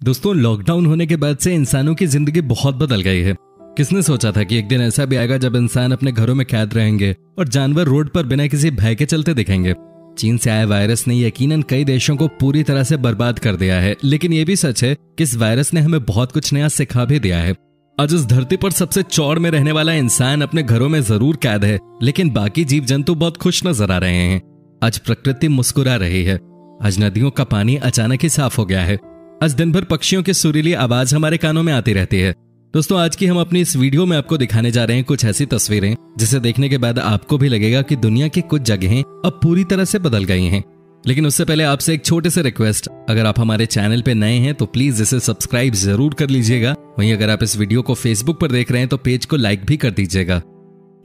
दोस्तों लॉकडाउन होने के बाद से इंसानों की ज़िंदगी बहुत बदल गई है। किसने सोचा था कि एक दिन ऐसा भी आएगा जब इंसान अपने घरों में कैद रहेंगे और जानवर रोड पर बिना किसी भय के चलते दिखेंगे? चीन से आए वायरस ने यकीनन कई देशों को पूरी तरह से बर्बाद कर दिया है, लेकिन ये भी सच है कि इस वायरस ने हमें बहुत कुछ नया सिखा भी दिया है। आज इस धरती पर सबसे चौड़ में रहने वाला इंसान अपने घरों में ज़रूर कैद है, लेकिन बाकी जीव जंतु बहुत खुश नज़र आ रहे हैं। आज प्रकृति मुस्कुरा रही है। आज नदियों का पानी अचानक ही साफ़ हो गया है। आज दिन भर पक्षियों की सुरीली आवाज़ हमारे कानों में आती रहती है। दोस्तों, आज की हम अपनी इस वीडियो में आपको दिखाने जा रहे हैं कुछ ऐसी तस्वीरें, जिसे देखने के बाद आपको भी लगेगा कि दुनिया की कुछ जगहें अब पूरी तरह से बदल गई हैं। लेकिन उससे पहले आपसे एक छोटे से रिक्वेस्ट, अगर आप हमारे चैनल पे नए हैं तो प्लीज़ इसे सब्सक्राइब ज़रूर कर लीजिएगा। वहीं अगर आप इस वीडियो को फेसबुक पर देख रहे हैं तो पेज को लाइक भी कर दीजिएगा।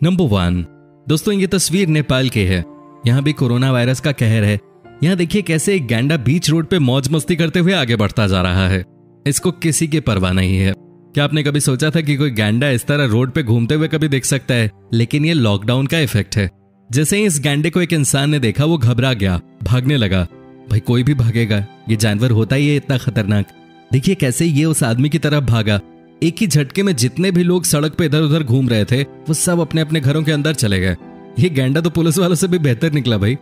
नंबर वन दोस्तों, ये तस्वीर नेपाल की है। यहाँ भी कोरोना वायरस का कहर है। यहाँ देखिए कैसे एक गैंडा बीच रोड पे मौज मस्ती करते हुए आगे बढ़ता जा रहा है। इसको किसी की परवाह नहीं है। क्या आपने कभी सोचा था कि कोई गैंडा इस तरह रोड पे घूमते हुए कभी देख सकता है? लेकिन ये लॉकडाउन का इफ़ेक्ट है। जैसे ही इस गैंडे को एक इंसान ने देखा, वो घबरा गया, भागने लगा। भाई, कोई भी भागेगा। ये जानवर होता ही है इतना खतरनाक। देखिए कैसे ये उस आदमी की तरफ़ भागा। एक ही झटके में जितने भी लोग सड़क पे इधर उधर घूम रहे थे, वो सब अपने अपने घरों के अंदर चले गए। ये गैंडा तो पुलिस वालों से भी बेहतर निकला भाई।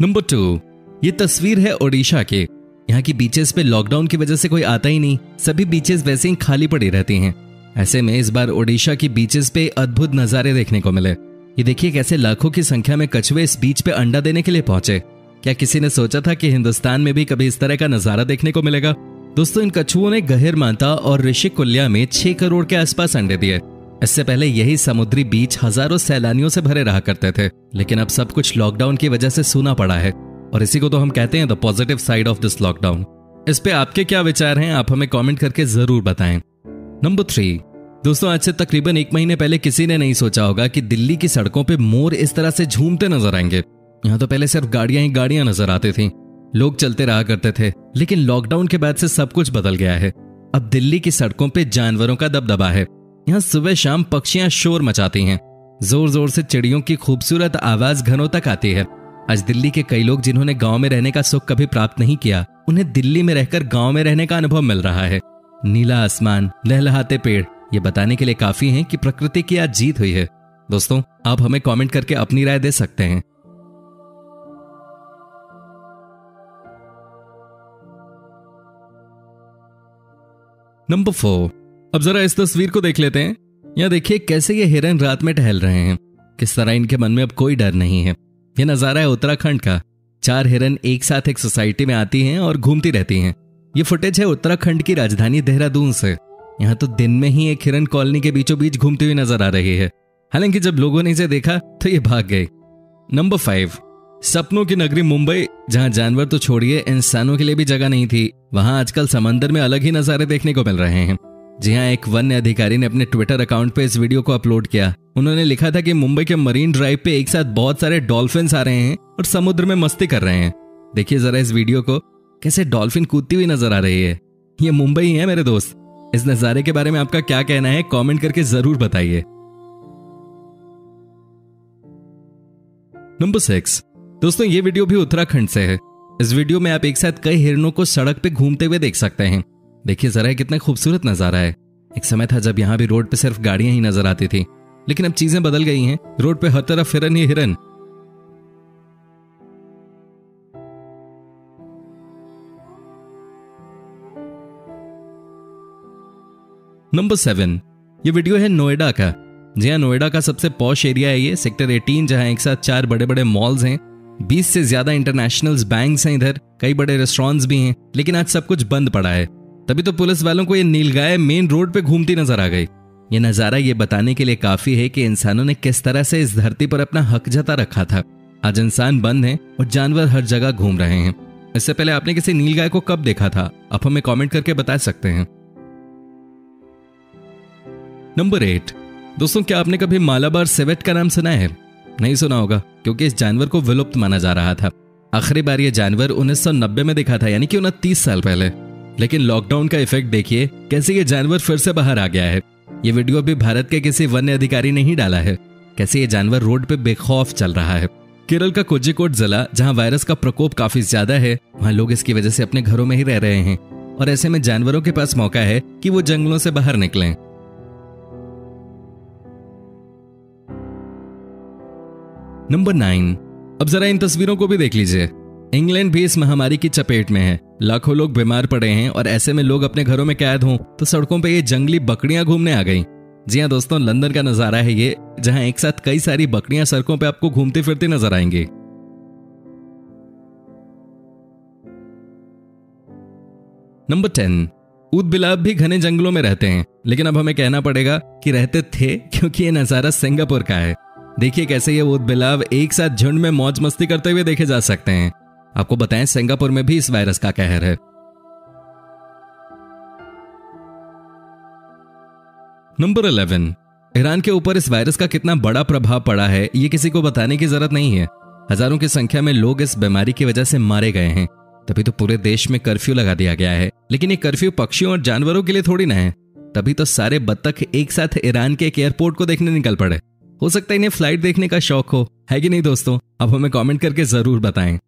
नंबर टू ये तस्वीर है ओडिशा के। यहाँ की बीचेस पे लॉकडाउन की वजह से कोई आता ही नहीं। सभी बीचेस वैसे ही खाली पड़ी रहती हैं। ऐसे में इस बार ओडिशा की बीचेस पे अद्भुत नजारे देखने को मिले। ये देखिए कैसे लाखों की संख्या में कछुए इस बीच पे अंडा देने के लिए पहुँचे। क्या किसी ने सोचा था कि हिंदुस्तान में भी कभी इस तरह का नज़ारा देखने को मिलेगा? दोस्तों, इन कछुओं ने गहिर माता और ऋषिक कुल्या में छह करोड़ के आसपास अंडे दिए। इससे पहले यही समुद्री बीच हज़ारों सैलानियों से भरे रहा करते थे। लेकिन अब सब कुछ लॉकडाउन की वजह से सूना पड़ा है। और इसी को तो हम कहते हैं the positive side of this lockdown इस पे आपके क्या विचार हैं, आप हमें कमेंट करके ज़रूर बताएँ। नंबर थ्री दोस्तों, आज से तकरीबन एक महीने पहले किसी ने नहीं सोचा होगा कि दिल्ली की सड़कों पे मोर इस तरह से झूमते नज़र आएँगे। यहाँ तो पहले सिर्फ़ गाड़ियाँ ही गाड़ियाँ नज़र आती थी। लोग चलते रहा करते थे, लेकिन लॉकडाउन के बाद से सब कुछ बदल गया है। अब दिल्ली की सड़कों पे जानवरों का दबदबा है। यहाँ सुबह शाम पक्षियाँ शोर मचाती हैं। ज़ोर ज़ोर से चिड़ियों की खूबसूरत आवाज़ घनों तक आती है। आज दिल्ली के कई लोग जिन्होंने गाँव में रहने का सुख कभी प्राप्त नहीं किया, उन्हें दिल्ली में रहकर गाँव में रहने का अनुभव मिल रहा है। नीला आसमान, लहलहाते पेड़, ये बताने के लिए काफ़ी हैं कि प्रकृति की आज जीत हुई है। दोस्तों, आप हमें कमेंट करके अपनी राय दे सकते हैं। नंबर फोर अब जरा इस तस्वीर को देख लेते हैं। यहाँ देखिए, कैसे ये हिरन रात में टहल रहे हैं। किस तरह इनके मन में अब कोई डर नहीं है। यह नज़ारा है उत्तराखंड का। चार हिरन एक साथ एक सोसाइटी में आती हैं और घूमती रहती हैं। ये फुटेज है उत्तराखंड की राजधानी देहरादून से। यहाँ तो दिन में ही एक हिरन कॉलोनी के बीचों बीच घूमती हुई नज़र आ रही है। हालाँकि जब लोगों ने इसे देखा तो ये भाग गए। नंबर फाइव, सपनों की नगरी मुंबई, जहाँ जानवर तो छोड़िए, इंसानों के लिए भी जगह नहीं थी। वहाँ आजकल समंदर में अलग ही नजारे देखने को मिल रहे हैं। जी हाँ एक वन्य अधिकारी ने अपने ट्विटर अकाउंट पे इस वीडियो को अपलोड किया। उन्होंने लिखा था कि मुंबई के मरीन ड्राइव पे एक साथ बहुत सारे डॉल्फिन आ रहे हैं और समुद्र में मस्ती कर रहे हैं। देखिए जरा इस वीडियो को, कैसे डॉल्फिन कूदती हुई नज़र आ रही है। ये मुंबई है मेरे दोस्त। इस नजारे के बारे में आपका क्या कहना है कमेंट करके ज़रूर बताइए। नंबर सिक्स दोस्तों, ये वीडियो भी उत्तराखंड से है। इस वीडियो में आप एक साथ कई हिरणों को सड़क पे घूमते हुए देख सकते हैं। देखिए, जरा कितना खूबसूरत नज़ारा है। एक समय था जब यहाँ भी रोड पे सिर्फ़ गाड़ियाँ ही नज़र आती थी, लेकिन अब चीज़ें बदल गई हैं। रोड पे हर तरफ़ हिरन ही हिरन। नंबर सेवन, ये वीडियो है नोएडा का। जी हाँ नोएडा का सबसे पॉश एरिया है ये। सेक्टर 18 जहाँ एक साथ चार बड़े बड़े मॉल्स हैं। 20 से ज़्यादा इंटरनेशनल बैंक्स हैं इधर। कई बड़े रेस्टोरेंट्स भी हैं, लेकिन आज सब कुछ बंद पड़ा है। तभी तो पुलिस वालों को ये नीलगाय मेन रोड पे घूमती नज़र आ गई। ये नज़ारा ये बताने के लिए काफ़ी है कि इंसानों ने किस तरह से इस धरती पर अपना हक जता रखा था। आज इंसान बंद है और जानवर हर जगह घूम रहे हैं। इससे पहले आपने किसी नीलगाय को कब देखा था? आप हमें कमेंट करके बता सकते हैं। Number eight. दोस्तों, क्या आपने कभी मालाबार सेवेट का नाम सुना है? नहीं सुना होगा, क्योंकि इस जानवर को विलुप्त माना जा रहा था। आखिरी बार यह जानवर 1990 में देखा था, यानी कि उनतीस साल पहले। लेकिन लॉकडाउन का इफ़ेक्ट देखिए, कैसे ये जानवर फिर से बाहर आ गया है। ये वीडियो भी भारत के किसी वन्य अधिकारी ने ही डाला है। कैसे ये जानवर रोड पे बेखौफ चल रहा है। केरल का कोजिकोट जिला, जहाँ वायरस का प्रकोप काफ़ी ज़्यादा है, वहाँ लोग इसकी वजह से अपने घरों में ही रह रहे हैं। और ऐसे में जानवरों के पास मौका है कि वो जंगलों से बाहर निकलें। नंबर नाइन अब जरा इन तस्वीरों को भी देख लीजिए। इंग्लैंड भी इस महामारी की चपेट में है। लाखों लोग बीमार पड़े हैं और ऐसे में लोग अपने घरों में कैद हों तो सड़कों पर ये जंगली बकरियाँ घूमने आ गई। जी हाँ दोस्तों, लंदन का नज़ारा है ये, जहाँ एक साथ कई सारी बकरियाँ सड़कों पर आपको घूमती फिरती नज़र आएँगी। नंबर टेन ऊद बिलाब भी घने जंगलों में रहते हैं, लेकिन अब हमें कहना पड़ेगा कि रहते थे क्योंकि ये नज़ारा सिंगापुर का है। देखिए कैसे ये ऊद बिलाब एक साथ झुंड में मौज मस्ती करते हुए देखे जा सकते हैं। आपको बताएँ, सिंगापुर में भी इस वायरस का कहर है। नंबर इलेवन, ईरान के ऊपर इस वायरस का कितना बड़ा प्रभाव पड़ा है, ये किसी को बताने की ज़रूरत नहीं है। हज़ारों की संख्या में लोग इस बीमारी की वजह से मारे गए हैं। तभी तो पूरे देश में कर्फ्यू लगा दिया गया है। लेकिन ये कर्फ्यू पक्षियों और जानवरों के लिए थोड़ी ना है। तभी तो सारे बत्तख एक साथ ईरान के एक एयरपोर्ट को देखने निकल पड़े। हो सकता है इन्हें फ़्लाइट देखने का शौक हो। है कि नहीं दोस्तों? अब हमें कमेंट करके ज़रूर बताएँ।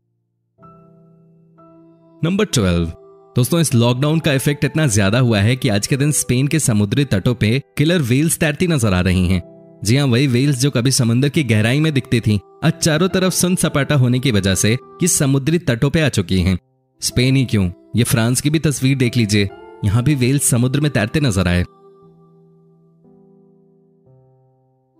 नंबर ट्वेल्व दोस्तों, इस लॉकडाउन का इफ़ेक्ट इतना ज़्यादा हुआ है कि आज के दिन स्पेन के समुद्री तटों पे किलर वेल्स तैरती नज़र आ रही हैं। जी हाँ वही वेल्स जो कभी समुद्र की गहराई में दिखती थी, आज चारों तरफ़ सुन सपाटा होने की वजह से ये समुद्री तटों पे आ चुकी हैं। स्पेन ही क्यों? ये फ्रांस की भी तस्वीर देख लीजिए। यहाँ भी वेल्स समुद्र में तैरते नज़र आए।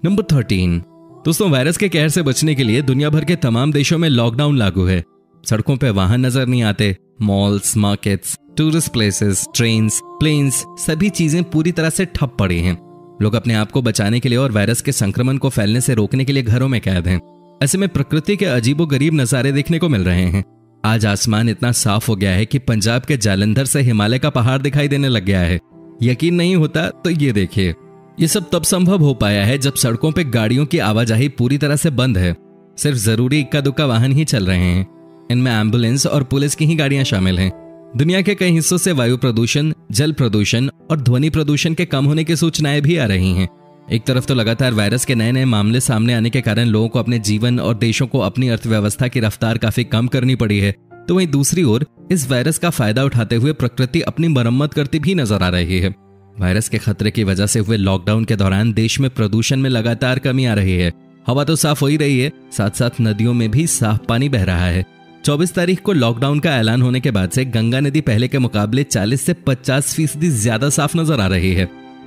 नंबर थर्टीन दोस्तों वायरस के कहर से बचने के लिए दुनिया भर के तमाम देशों में लॉकडाउन लागू है। सड़कों पर वाहन नज़र नहीं आते malls markets tourist places train planes सभी चीज़ें पूरी तरह से ठप पड़ी हैं। लोग अपने आप को बचाने के लिए और वायरस के संक्रमण को फैलने से रोकने के लिए घरों में कैद हैं। ऐसे में प्रकृति के अजीबो गरीब नजारे देखने को मिल रहे हैं। आज आसमान इतना साफ़ हो गया है कि पंजाब के जालंधर से हिमालय का पहाड़ दिखाई देने लग गया है। यकीन नहीं होता तो ये देखिए। ये सब तब संभव हो पाया है जब सड़कों पर गाड़ियों की आवाजाही पूरी तरह से बंद है। सिर्फ़ ज़रूरी इक्का दुक्का वाहन ही चल रहे हैं। इनमें एंबुलेंस और पुलिस की ही गाड़ियाँ शामिल हैं। दुनिया के कई हिस्सों से वायु प्रदूषण, जल प्रदूषण और ध्वनि प्रदूषण के कम होने की सूचनाएँ भी आ रही हैं। एक तरफ़ तो लगातार वायरस के नए नए मामले सामने आने के कारण लोगों को अपने जीवन और देशों को अपनी अर्थव्यवस्था की रफ्तार काफ़ी कम करनी पड़ी है तो वहीं दूसरी ओर इस वायरस का फ़ायदा उठाते हुए प्रकृति अपनी मरम्मत करती भी नज़र आ रही है। वायरस के खतरे की वजह से हुए लॉकडाउन के दौरान देश में प्रदूषण में लगातार कमी आ रही है। हवा तो साफ़ हो ही रही है साथ साथ नदियों में भी साफ़ पानी बह रहा है। 24 तारीख को लॉकडाउन का ऐलान होने के बाद से गंगा नदी पहले के मुकाबले 40 से 50 फ़ीसदी ज़्यादा साफ़ नज़र आ रही है।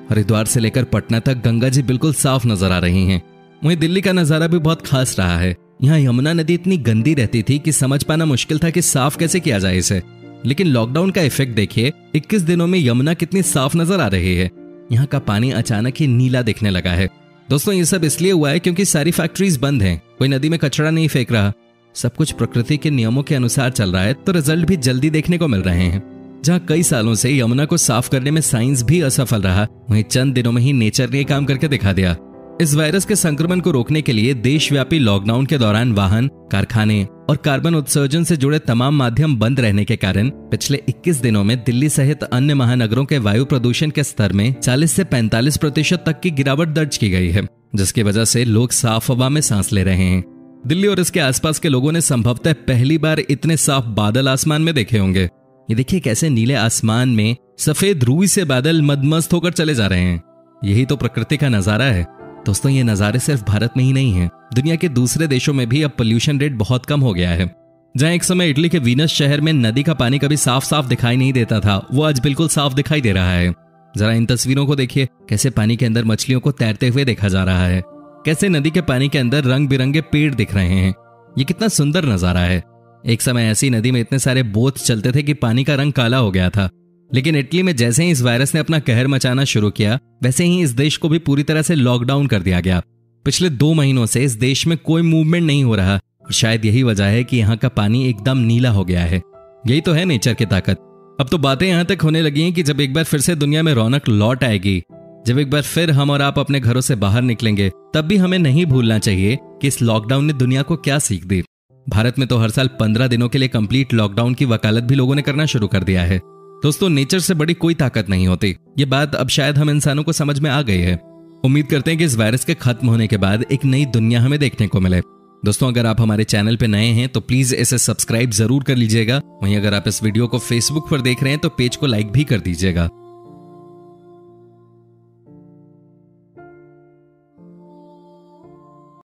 हरिद्वार से लेकर पटना तक गंगा जी बिल्कुल साफ़ नज़र आ रही हैं। वहीं दिल्ली का नज़ारा भी बहुत खास रहा है। यहाँ यमुना नदी इतनी गंदी रहती थी कि समझ पाना मुश्किल था कि साफ़ कैसे किया जाए इसे। लेकिन लॉकडाउन का इफ़ेक्ट देखिए 21 दिनों में यमुना कितनी साफ़ नज़र आ रही है। यहाँ का पानी अचानक ही नीला दिखने लगा है। दोस्तों, ये सब इसलिए हुआ है क्योंकि सारी फैक्ट्रीज बंद हैं। कोई नदी में कचरा नहीं फेंक रहा। सब कुछ प्रकृति के नियमों के अनुसार चल रहा है तो रिज़ल्ट भी जल्दी देखने को मिल रहे हैं। जहाँ कई सालों से यमुना को साफ़ करने में साइंस भी असफल रहा, वहीं चंद दिनों में ही नेचर ने काम करके दिखा दिया। इस वायरस के संक्रमण को रोकने के लिए देशव्यापी लॉकडाउन के दौरान वाहन, कारखाने और कार्बन उत्सर्जन से जुड़े तमाम माध्यम बंद रहने के कारण, पिछले 21 दिनों में दिल्ली सहित अन्य महानगरों के वायु प्रदूषण के स्तर में 40 से 45 प्रतिशत तक की गिरावट दर्ज की गई है, जिसकी वजह से लोग साफ़ हवा में सांस ले रहे हैं। दिल्ली और इसके आसपास के लोगों ने संभवतः पहली बार इतने साफ़ बादल आसमान में देखे होंगे। ये देखिए कैसे नीले आसमान में सफ़ेद रूई से बादल मदमस्त होकर चले जा रहे हैं। यही तो प्रकृति का नज़ारा है। दोस्तों, ये नज़ारे सिर्फ़ भारत में ही नहीं है। दुनिया के दूसरे देशों में भी अब पोल्यूशन रेट बहुत कम हो गया है। जहाँ एक समय इटली के वीनस शहर में नदी का पानी कभी साफ़ साफ़ दिखाई नहीं देता था, वो आज बिल्कुल साफ़ दिखाई दे रहा है। जरा इन तस्वीरों को देखिए, कैसे पानी के अंदर मछलियों को तैरते हुए देखा जा रहा है। कैसे नदी के पानी के अंदर रंग बिरंगे पेड़ दिख रहे हैं। ये कितना सुंदर नज़ारा है। एक समय ऐसी नदी में इतने सारे बोथ चलते थे कि पानी का रंग काला हो गया था। लेकिन इटली में जैसे ही इस वायरस ने अपना कहर मचाना शुरू किया, वैसे ही इस देश को भी पूरी तरह से लॉकडाउन कर दिया गया। पिछले दो महीनों से इस देश में कोई मूवमेंट नहीं हो रहा और शायद यही वजह है कि यहाँ का पानी एकदम नीला हो गया है। यही तो है नेचर की ताकत। अब तो बातें यहाँ तक होने लगी हैं कि जब एक बार फिर से दुनिया में रौनक लौट आएगी जब एक बार फिर हम और आप अपने घरों से बाहर निकलेंगे, तब भी हमें नहीं भूलना चाहिए कि इस लॉकडाउन ने दुनिया को क्या सीख दी। भारत में तो हर साल पंद्रह दिनों के लिए कंप्लीट लॉकडाउन की वकालत भी लोगों ने करना शुरू कर दिया है। दोस्तों नेचर से बड़ी कोई ताकत नहीं होती। ये बात अब शायद हम इंसानों को समझ में आ गई है। उम्मीद करते हैं कि इस वायरस के खत्म होने के बाद एक नई दुनिया हमें देखने को मिले। दोस्तों, अगर आप हमारे चैनल पर नए हैं तो प्लीज़ इसे सब्सक्राइब ज़रूर कर लीजिएगा। वहीं अगर आप इस वीडियो को फेसबुक पर देख रहे हैं तो पेज को लाइक भी कर दीजिएगा।